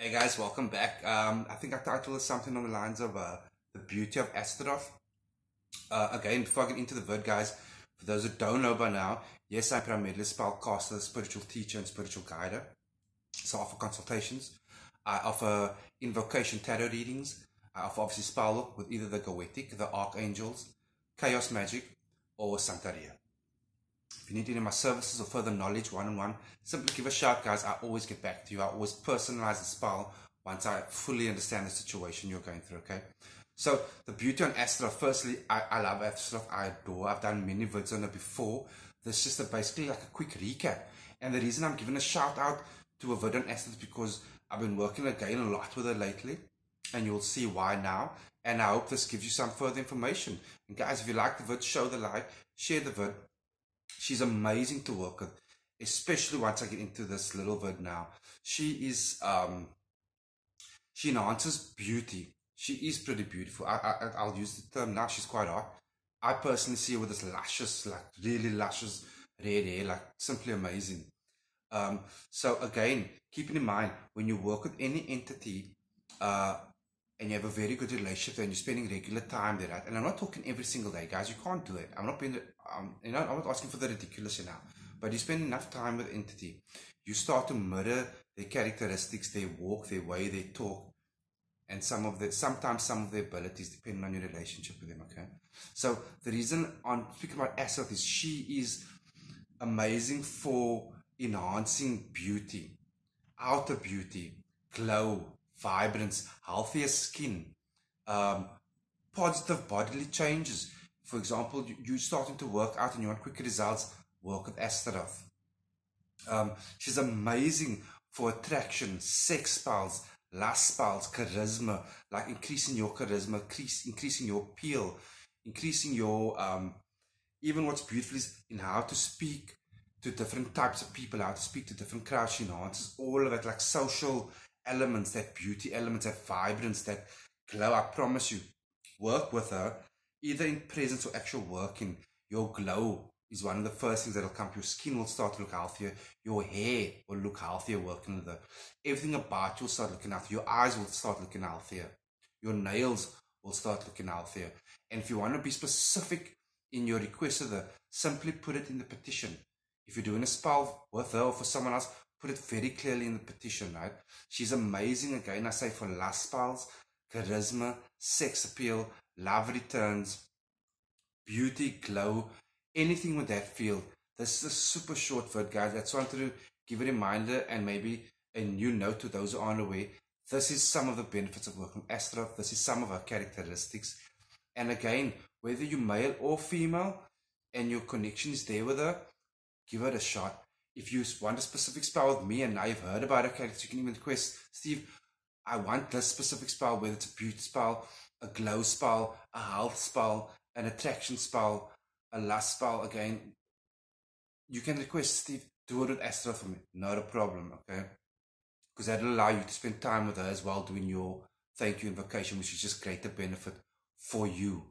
Hey guys, welcome back. Um, I think I titled it something on the lines of uh, The Beauty of Astaroth. Uh, again, before I get into the word, guys, for those who don't know by now, yes, I'm primarily a spiritual teacher, and spiritual guider. So I offer consultations. I offer invocation tarot readings. I offer obviously spell with either the Goetic, the Archangels, Chaos Magic, or Santeria. If you need any of my services or further knowledge one on one, simply give a shout, guys. I always get back to you. I always personalize the spell once I fully understand the situation you're going through, okay? So, the beauty on Astaroth, firstly, I, I love Astaroth. I adore. I've done many vids on it before. This is just a, basically like a quick recap. And the reason I'm giving a shout out to a vid on Astaroth because I've been working again a lot with her lately. And you'll see why now. And I hope this gives you some further information. And guys, if you like the vid, show the like, share the vid She's amazing to work with, especially once I get into this little bit now. She is, um, she enhances beauty. She is pretty beautiful. I, I, I'll use the term now. She's quite hot. I personally see her with this luscious, like really luscious red hair, like simply amazing. Um, so again, keeping in mind when you work with any entity, uh, and you have a very good relationship and you're spending regular time there, right? And I'm not talking every single day, guys. You can't do it. I'm not being, um, you know, I'm not asking for the ridiculous now. But you spend enough time with entity, you start to mirror their characteristics, their walk, their way, their talk, and some of the sometimes some of their abilities depending on your relationship with them. Okay, so the reason on speaking about Astaroth is she is amazing for enhancing beauty, outer beauty, glow, vibrance, healthier skin, um, positive bodily changes. For example, you, are starting to work out and you want quick results, work with Astaroth. Um, she's amazing for attraction, sex spells, lust spells, charisma, like increasing your charisma, increase, increasing your appeal, increasing your, um, even what's beautiful is in how to speak to different types of people, how to speak to different crowds. She enhances all of it, like social elements, that beauty elements, that vibrance, that glow. I promise you, work with her, either in presence or actual working. Your glow is one of the first things that'll come. Your skin will start to look healthier. Your hair will look healthier working with her. Everything about you will start looking healthier. Your eyes will start looking healthier. Your nails will start looking healthier. And if you want to be specific in your request of her, simply put it in the petition. If you're doing a spell with her or for someone else, put it very clearly in the petition, right? She's amazing, again, I say, for lust spells, charisma, sex appeal, love returns, beauty, glow, anything with that field. This is a super short vid, guys. That's why I wanted to give a reminder and maybe a new note to those who aren't aware. This is some of the benefits of working with Astaroth. This is some of her characteristics. And again, whether you're male or female and your connection is there with her, give it a shot if you want a specific spell with me and now you've heard about it, okay, so you can even request, Steve, I want this specific spell, whether it's a beauty spell, a glow spell, a health spell, an attraction spell, a lust spell, again, you can request, Steve, do it with Astro for me. Not a problem, okay? Because that'll allow you to spend time with her as well doing your thank you invocation, which is just greater benefit for you.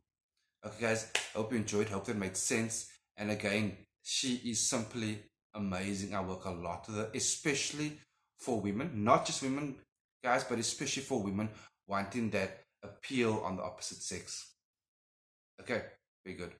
Okay, guys, hope you enjoyed, hope that made sense. And again, she is simply amazing. I work a lot especially for women, not just women, guys, but especially for women wanting that appeal on the opposite sex. Okay, very good.